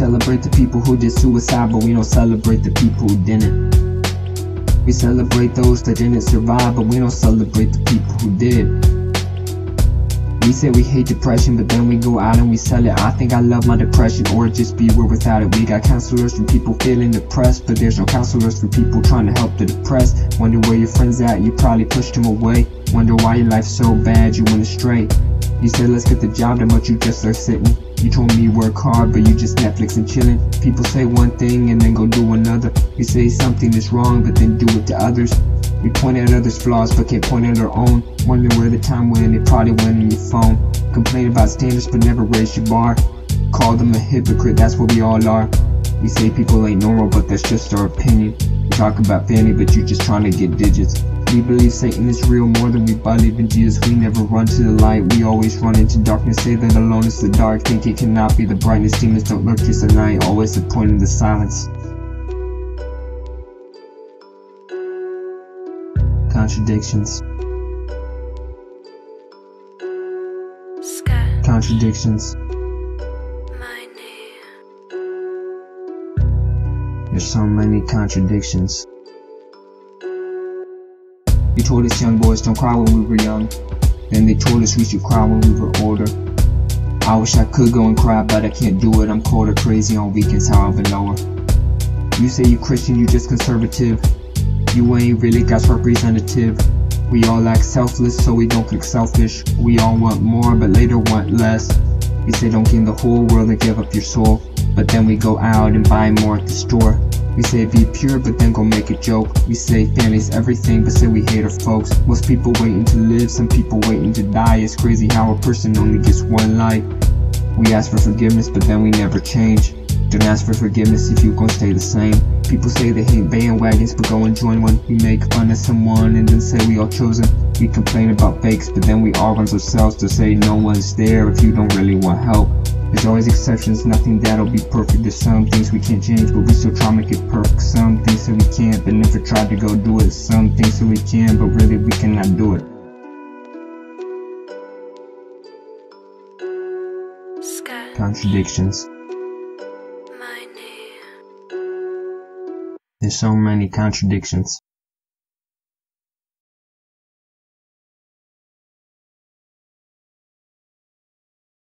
celebrate the people who did suicide, but we don't celebrate the people who didn't. We celebrate those that didn't survive, but we don't celebrate the people who did. We say we hate depression, but then we go out and we sell it. I think I love my depression, or just be where without it. We got counselors for people feeling depressed, but there's no counselors for people trying to help the depressed. Wonder where your friends at, you probably pushed them away. Wonder why your life's so bad, you went astray. You said let's get the job done, but you just are sitting. You told me work hard, but you just Netflix and chilling. People say one thing and then go do another. You say something is wrong, but then do it to others. We point at others' flaws, but can't point at our own. Wonder where the time went, it probably went in your phone. Complain about standards, but never raise your bar. Call them a hypocrite, that's what we all are. We say people ain't normal, but that's just our opinion. We talk about family, but you just trying to get digits. We believe Satan is real more than we believe in Jesus. We never run to the light, we always run into darkness. Say that alone is the dark, think it cannot be the brightness. Demons don't lurk just at night, always the point in the silence. Contradictions. Contradictions. There's so many contradictions. Told us young boys don't cry when we were young. Then they told us we should cry when we were older. I wish I could go and cry, but I can't do it. I'm cold or crazy on weekends, however lower. You say you Christian, you just conservative. You ain't really God's representative. We all act selfless, so we don't look selfish. We all want more, but later want less. You say don't gain the whole world and give up your soul. But then we go out and buy more at the store. We say be pure, but then go make a joke. We say family's everything, but say we hate our folks. Most people waiting to live, some people waiting to die. It's crazy how a person only gets one life. We ask for forgiveness, but then we never change. Don't ask for forgiveness if you gon' stay the same. People say they hate bandwagons, but go and join one. We make fun of someone and then say we all chosen. We complain about fakes, but then we all run ourselves to say no one's there if you don't really want help. There's always exceptions, nothing that'll be perfect. There's some things we can't change, but we still try to make it perfect. Some things that we can't, but never tried to go do it. Some things that we can, but really we cannot do it. Sky, Contradictions. There's so many contradictions.